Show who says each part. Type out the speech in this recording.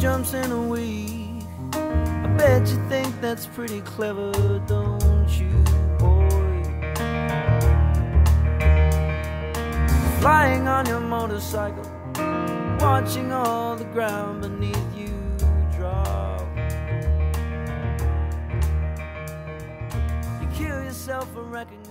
Speaker 1: jumps in a week. I bet you think that's pretty clever, don't you, boy? Flying on your motorcycle, watching all the ground beneath you drop. You kill yourself for recognition